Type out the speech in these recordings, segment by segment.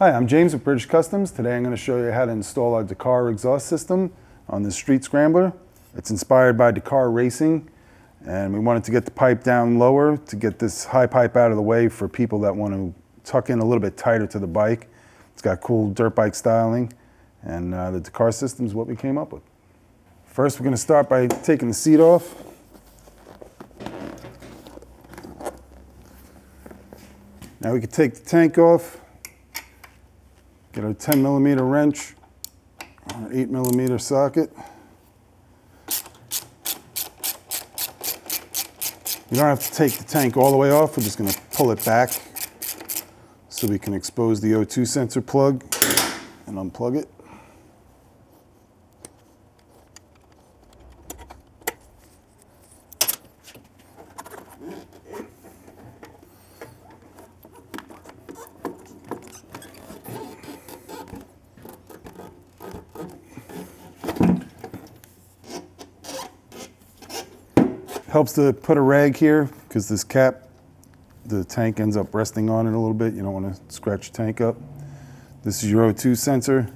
Hi, I'm James with British Customs. Today I'm going to show you how to install our Dakar exhaust system on the Street Scrambler. It's inspired by Dakar racing and we wanted to get the pipe down lower to get this high pipe out of the way for people that want to tuck in a little bit tighter to the bike. It's got cool dirt bike styling and uh, the Dakar system is what we came up with. First we're going to start by taking the seat off. Now we can take the tank off Get a 10 millimeter wrench on an 8 millimeter socket. You don't have to take the tank all the way off. We're just going to pull it back so we can expose the O2 sensor plug and unplug it. Helps to put a rag here because this cap, the tank ends up resting on it a little bit. You don't want to scratch your tank up. This is your O2 sensor.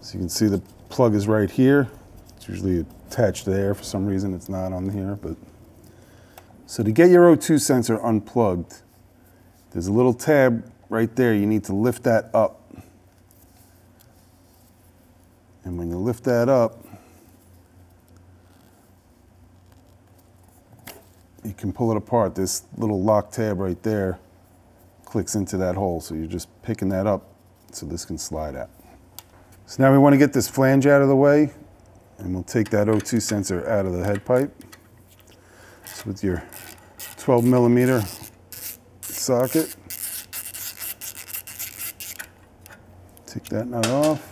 So you can see the plug is right here. It's usually attached there. For some reason, it's not on here. But So to get your O2 sensor unplugged, there's a little tab right there. You need to lift that up. And when you lift that up, you can pull it apart. This little lock tab right there clicks into that hole. So you're just picking that up so this can slide out. So now we want to get this flange out of the way and we'll take that O2 sensor out of the head pipe. So with your 12 millimeter socket, take that nut off.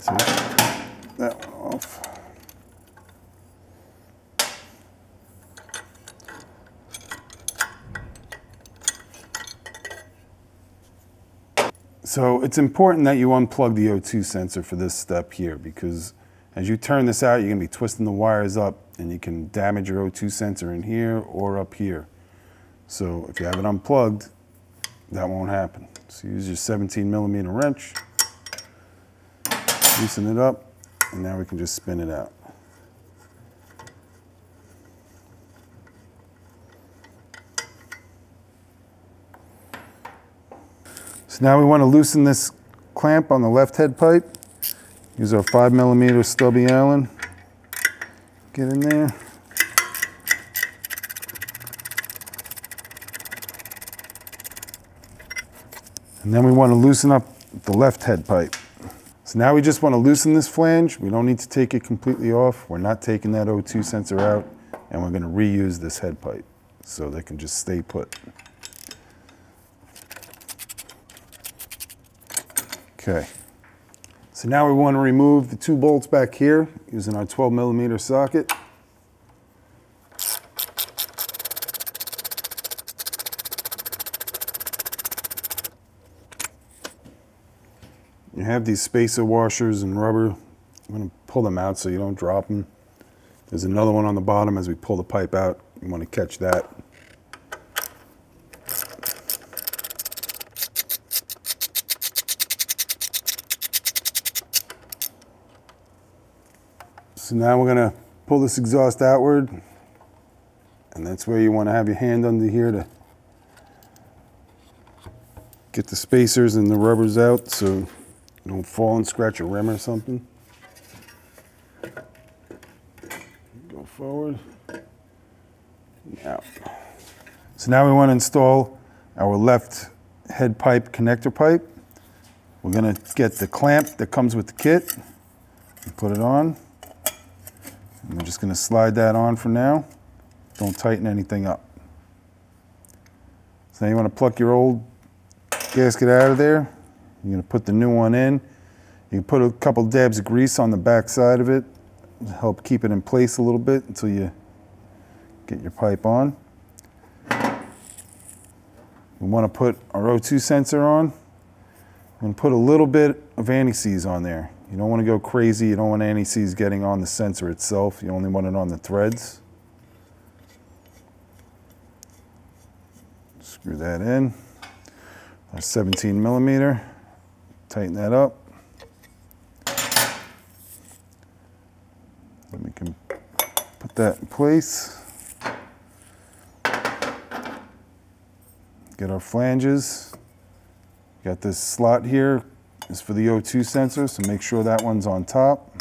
Take that one off. So it's important that you unplug the O2 sensor for this step here because as you turn this out, you're gonna be twisting the wires up and you can damage your O2 sensor in here or up here. So if you have it unplugged, that won't happen. So use your 17 millimeter wrench loosen it up, and now we can just spin it out. So now we want to loosen this clamp on the left head pipe. Use our five millimeter stubby Allen. Get in there. And then we want to loosen up the left head pipe. So now we just want to loosen this flange. We don't need to take it completely off. We're not taking that O2 sensor out and we're going to reuse this head pipe so they can just stay put. Okay. So now we want to remove the two bolts back here using our 12 millimeter socket. You have these spacer washers and rubber. I'm going to pull them out so you don't drop them. There's another one on the bottom as we pull the pipe out. You want to catch that. Now we're going to pull this exhaust outward and that's where you want to have your hand under here to get the spacers and the rubbers out so don't fall and scratch a rim or something. Go forward. Out. So now we want to install our left head pipe connector pipe. We're going to get the clamp that comes with the kit and put it on. We're just going to slide that on for now. Don't tighten anything up. So now you want to pluck your old gasket out of there. You're going to put the new one in. You can put a couple dabs of grease on the back side of it to help keep it in place a little bit until you get your pipe on. We want to put our O2 sensor on and put a little bit of anti-seize on there. You don't want to go crazy. You don't want any seize getting on the sensor itself. You only want it on the threads. Screw that in. Our 17 millimeter. Tighten that up. Then we can put that in place. Get our flanges. Got this slot here is for the O2 sensor, so make sure that one's on top.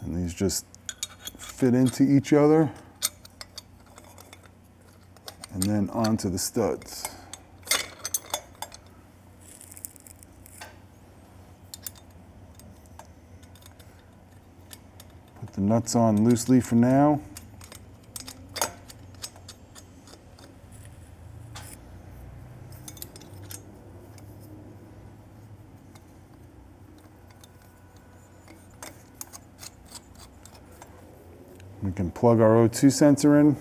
And these just fit into each other. And then onto the studs. Put the nuts on loosely for now. We can plug our O2 sensor in.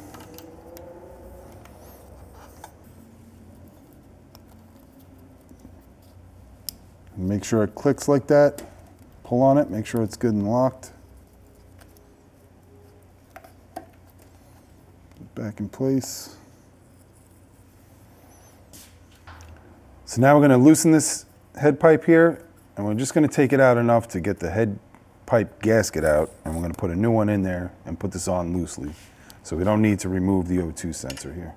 Make sure it clicks like that. Pull on it, make sure it's good and locked. Back in place. So now we're going to loosen this head pipe here, and we're just going to take it out enough to get the head pipe gasket out, and we're going to put a new one in there and put this on loosely. So we don't need to remove the O2 sensor here.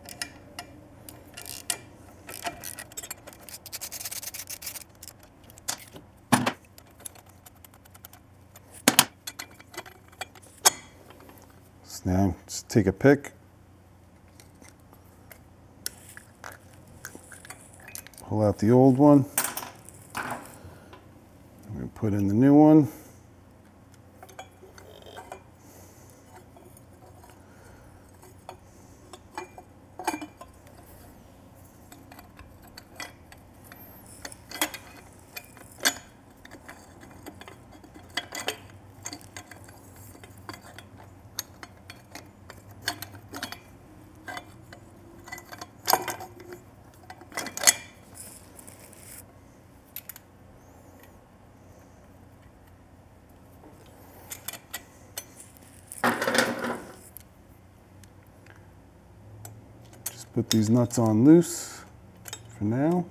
So now just take a pick, pull out the old one, we put in the new one. Put these nuts on loose for now.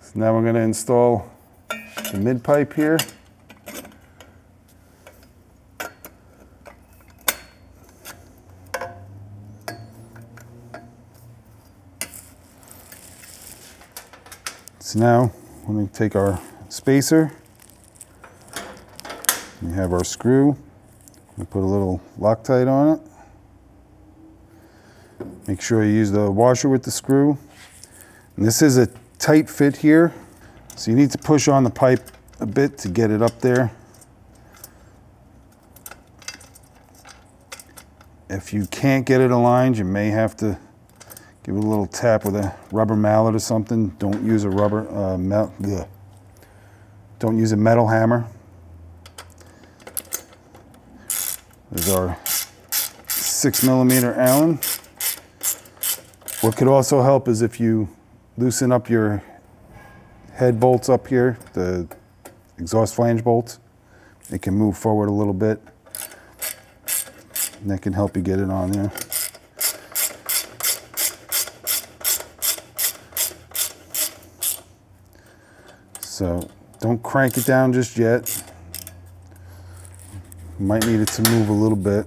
So now we're going to install the mid pipe here. So now let me take our spacer have our screw. We put a little Loctite on it. Make sure you use the washer with the screw. And this is a tight fit here, so you need to push on the pipe a bit to get it up there. If you can't get it aligned, you may have to give it a little tap with a rubber mallet or something. Don't use a rubber, uh, don't use a metal hammer. There's our six millimeter Allen. What could also help is if you loosen up your head bolts up here, the exhaust flange bolts, it can move forward a little bit. And that can help you get it on there. So don't crank it down just yet. Might need it to move a little bit.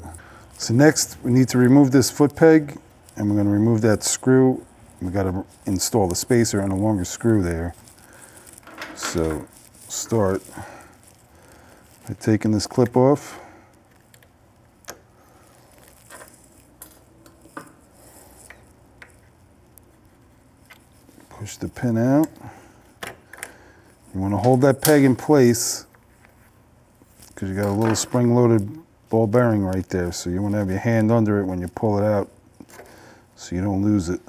So next we need to remove this foot peg and we're gonna remove that screw. We gotta install the spacer and a longer screw there. So start by taking this clip off. Push the pin out. You wanna hold that peg in place because you got a little spring-loaded ball bearing right there. So you want to have your hand under it when you pull it out so you don't lose it.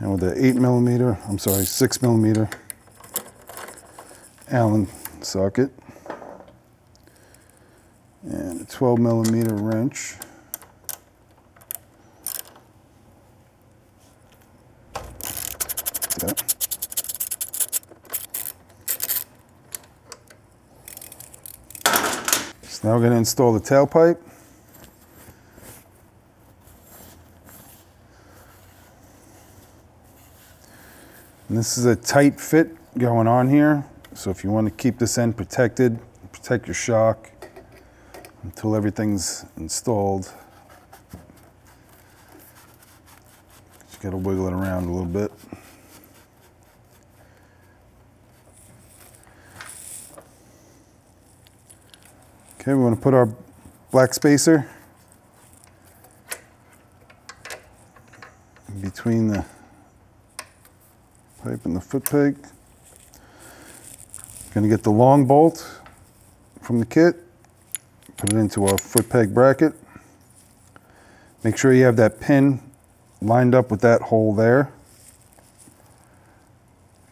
And with the 8 millimeter, I'm sorry, 6 millimeter Allen socket and a 12 millimeter wrench. Got it. So now we're going to install the tailpipe. And this is a tight fit going on here. So if you want to keep this end protected, protect your shock until everything's installed. Just got to wiggle it around a little bit. Okay, we want to put our black spacer between the pipe and the foot peg. Going to get the long bolt from the kit, put it into our foot peg bracket. Make sure you have that pin lined up with that hole there.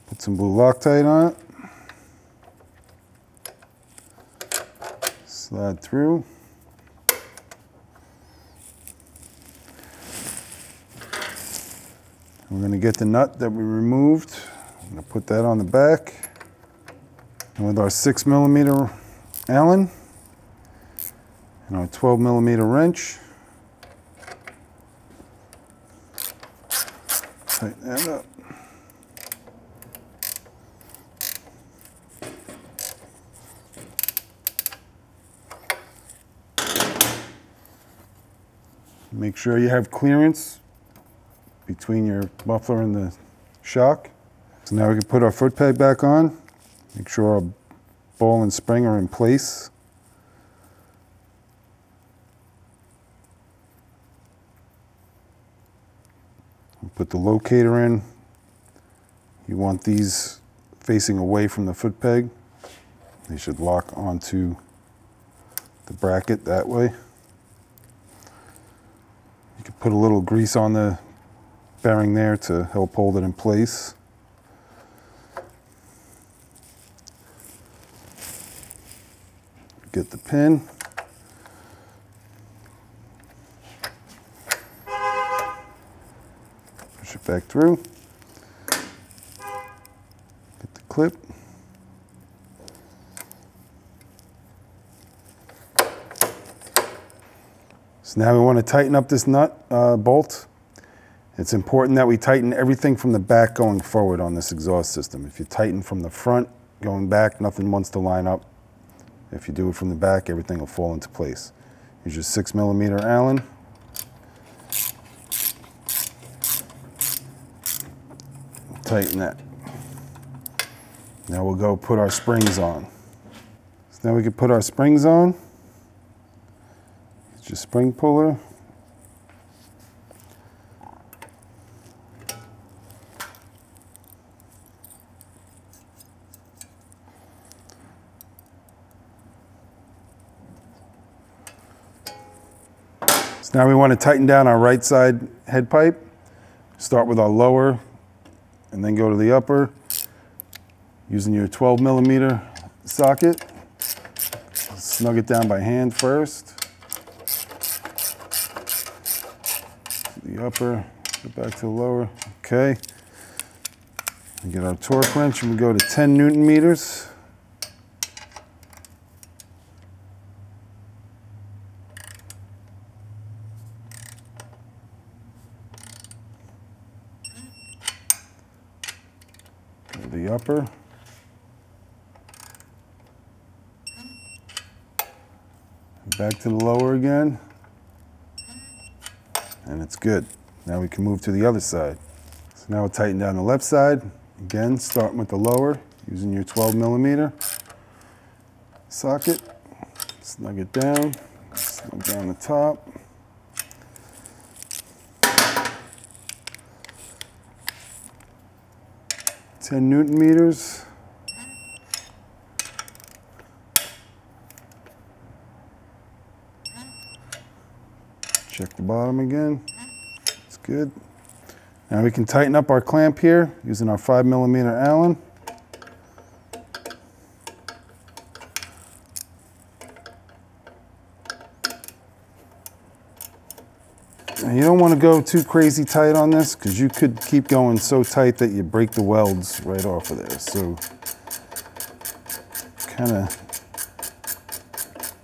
Put some blue Loctite on it. Slide through. We're going to get the nut that we removed. I'm going to put that on the back. And with our 6 millimeter Allen and our 12 millimeter wrench, tighten that up. Make sure you have clearance between your muffler and the shock. So now we can put our foot peg back on. Make sure our ball and spring are in place. Put the locator in. You want these facing away from the foot peg. They should lock onto the bracket that way. Can put a little grease on the bearing there to help hold it in place. Get the pin. Push it back through. Get the clip. So now we want to tighten up this nut uh, bolt. It's important that we tighten everything from the back going forward on this exhaust system. If you tighten from the front going back, nothing wants to line up. If you do it from the back, everything will fall into place. Use your six millimeter Allen. Tighten that. Now we'll go put our springs on. So now we can put our springs on. Get your spring puller. So now we want to tighten down our right side head pipe. Start with our lower and then go to the upper using your 12 millimeter socket. Snug it down by hand first. The upper, get back to the lower, okay. We get our torque wrench and we go to 10 Newton meters. the upper. Back to the lower again. And it's good. Now we can move to the other side. So now we'll tighten down the left side. Again, starting with the lower, using your 12 millimeter socket. Snug it down, snug down the top. 10 newton meters. Bottom again. It's good. Now we can tighten up our clamp here using our 5 millimeter Allen. you don't want to go too crazy tight on this because you could keep going so tight that you break the welds right off of there. So kind of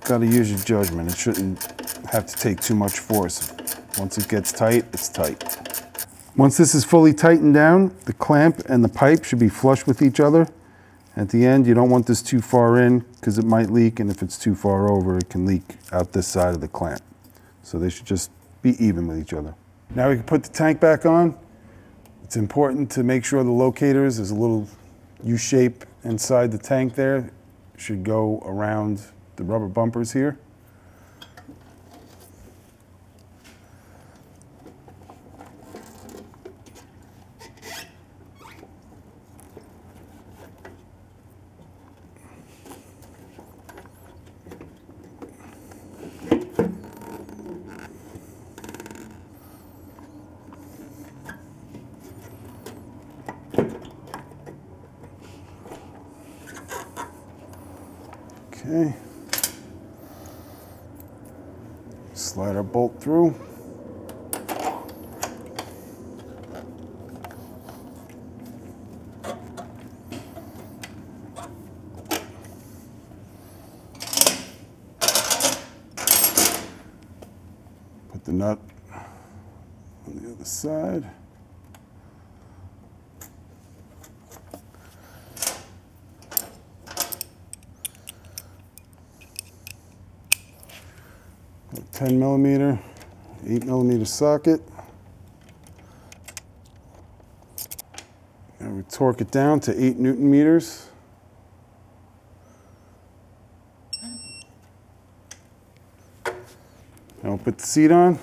got to use your judgment. It shouldn't have to take too much force. Once it gets tight, it's tight. Once this is fully tightened down, the clamp and the pipe should be flush with each other. At the end, you don't want this too far in because it might leak, and if it's too far over, it can leak out this side of the clamp. So they should just be even with each other. Now we can put the tank back on. It's important to make sure the locators, there's a little U-shape inside the tank there, should go around the rubber bumpers here. Okay. Slide our bolt through. Put the nut on the other side. A 10 millimeter, 8 millimeter socket. And we torque it down to 8 newton meters. Now we'll put the seat on.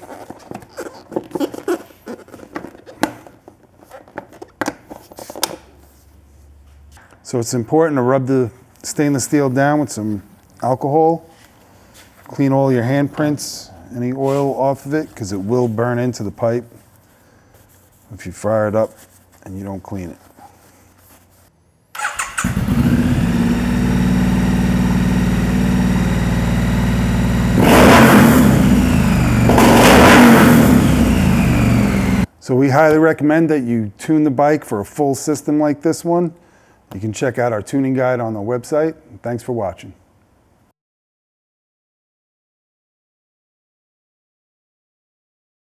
So it's important to rub the stainless steel down with some alcohol clean all your handprints, any oil off of it, because it will burn into the pipe if you fire it up and you don't clean it. So we highly recommend that you tune the bike for a full system like this one. You can check out our tuning guide on the website. Thanks for watching.